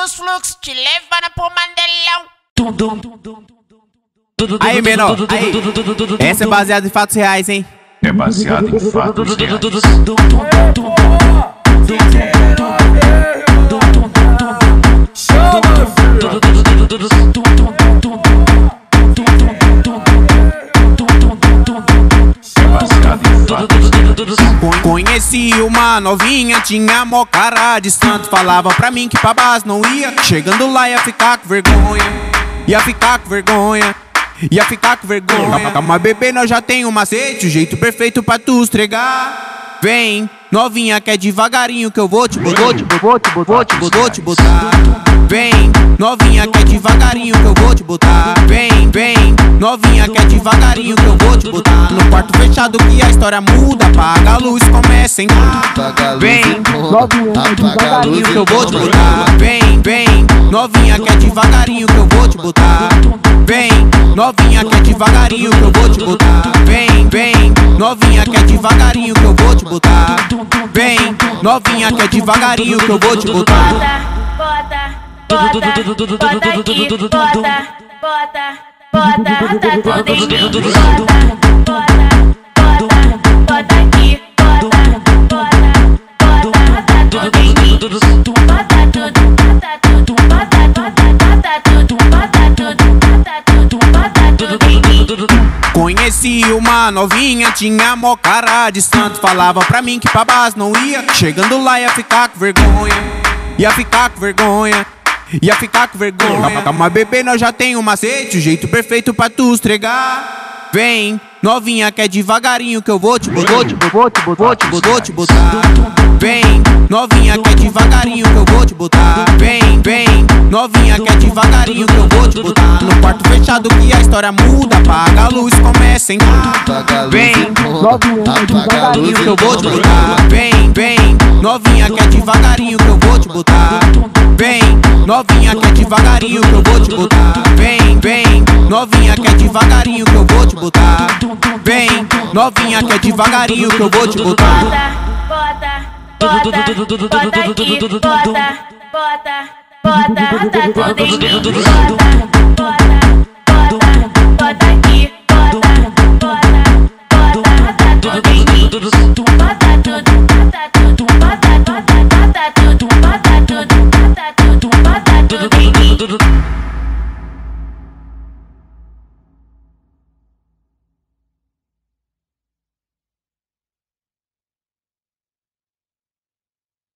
dos fluxos, te levando pro mandelão. Aí, menor, aí. Essa é baseada em fatos reais, hein? É baseado em fatos reais. Conheci uma novinha, tinha mó cara de santo. Falava pra mim que pra base não ia. Chegando lá ia ficar com vergonha. Ia ficar com vergonha. Ia ficar com vergonha. Calma, bebê, nós já tem um macete. O jeito perfeito pra tu estregar. Vem, novinha, que é devagarinho que eu vou te botar. Vou te botar, vou te botar, vou te botar. Vem, novinha, que é devagarinho que eu vou te botar. Vem, novinha, que é devagarinho que eu vou te botar. No quarto fechado que a história muda. Apaga a luz, começa a entrar. Apaga a luz Vem, e conta. Apaga a luz devagarinho que eu vou te botar. Vem, vem, novinha que é devagarinho que eu vou te botar. Vem, novinha que é devagarinho que eu vou te botar. Vem, vem, novinha que é devagarinho que eu vou te botar. Vem, novinha que é devagarinho que eu vou te botar. bota, bota, bota, bota aqui, bota, bota, bota, bota tudo em mim, bota, bota, bota, bota aqui, bota, bota, bota, bota tudo em mim, bota tudo, bota tudo, bota, bota, bota tudo, bota tudo, bota tudo, bota tudo em mim. Conheci uma novinha, tinha mó cara de santo. Falava pra mim que pra base não ia. Chegando lá ia ficar com vergonha. Ia ficar com vergonha. Ia ficar com vergonha. Calma, calma, bebê, nós já tem um macete. O jeito perfeito pra tu estregar. Vem, novinha, que é devagarinho que eu vou te botar. Vou te botar, vou te botar, vou te botar. Vem, novinha, que é devagarinho que eu vou te botar. Vem, vem, novinha, que é devagarinho que eu vou te botar. No quarto fechado que a história muda. Apaga a luz, começa a entrar. Vem, e conta. Apaga a luz que eu vou te botar. Vem, vem, novinha que é devagarinho que eu vou te botar. Vem, novinha que é devagarinho que eu vou te botar. Vem, vem, novinha que é devagarinho que eu vou te botar. Vem, novinha que é devagarinho que eu vou te botar. bota, bota, bota, bota bota, bota, bota, bota em mim, bota, bota, bota, bota aqui, Thank you.